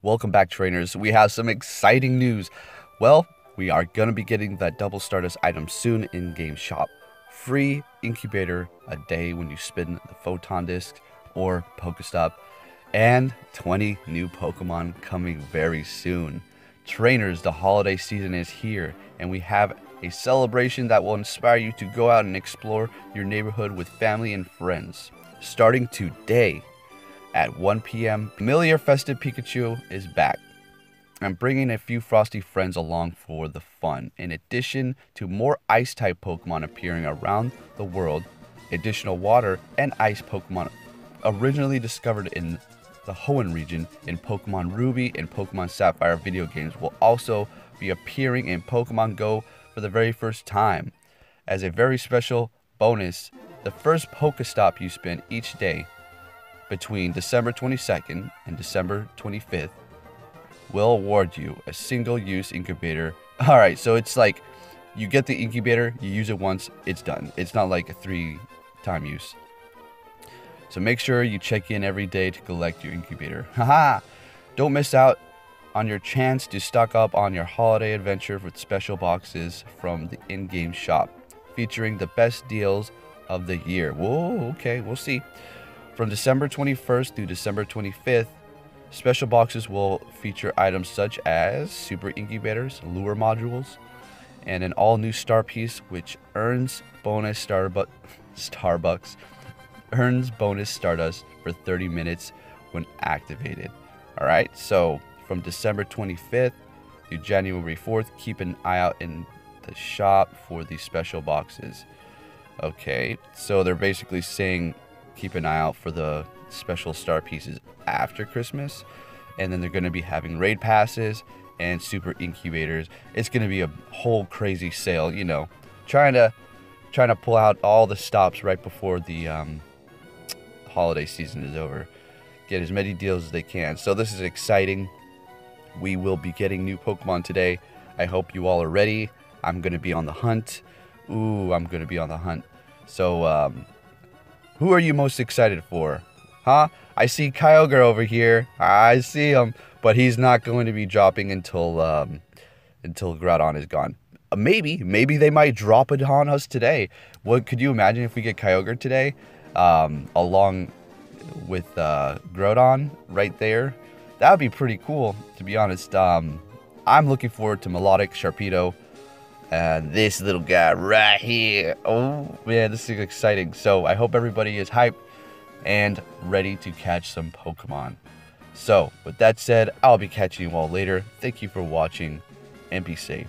Welcome back, trainers. We have some exciting news. Well, we are going to be getting that double Stardust item soon in game shop. Free incubator a day when you spin the Photo Disc or Pokestop, and 20 new Pokemon coming very soon. Trainers, the holiday season is here, and we have a celebration that will inspire you to go out and explore your neighborhood with family and friends. Starting today, at 1 p.m., Familiar Festive Pikachu is back. I'm bringing a few Frosty friends along for the fun. In addition to more ice type Pokemon appearing around the world, additional water and ice Pokemon originally discovered in the Hoenn region in Pokemon Ruby and Pokemon Sapphire video games will also be appearing in Pokemon Go for the very first time. As a very special bonus, the first Pokestop you spend each day between December 22nd and December 25th will award you a single use incubator. All right, so it's like you get the incubator, you use it once, it's done. It's not like a three time use. So make sure you check in every day to collect your incubator. Haha! Don't miss out on your chance to stock up on your holiday adventure with special boxes from the in game shop featuring the best deals of the year. Whoa, okay, we'll see. From December 21st through December 25th, special boxes will feature items such as super incubators, lure modules, and an all new star piece which earns bonus Starbu- Starbucks earns bonus Stardust for 30 minutes when activated. All right, so from December 25th to January 4th, keep an eye out in the shop for these special boxes. Okay, so they're basically saying keep an eye out for the special star pieces after Christmas. And then they're going to be having raid passes and super incubators. It's going to be a whole crazy sale, you know, trying to trying to pull out all the stops right before the um, holiday season is over. Get as many deals as they can. So this is exciting. We will be getting new Pokemon today. I hope you all are ready. I'm going to be on the hunt. Ooh, I'm going to be on the hunt. So um, who are you most excited for? Huh? I see Kyogre over here. I see him, but he's not going to be dropping until um, until Groudon is gone. Uh, maybe, maybe they might drop it on us today. What could you imagine if we get Kyogre today, um, along with uh, Groudon right there? That would be pretty cool, to be honest. Um, I'm looking forward to Melodic Sharpedo and this little guy right here. Oh, man, this is exciting. So I hope everybody is hyped and ready to catch some Pokemon. So, with that said, I'll be catching you all later. Thank you for watching and be safe.